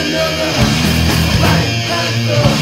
another. Life after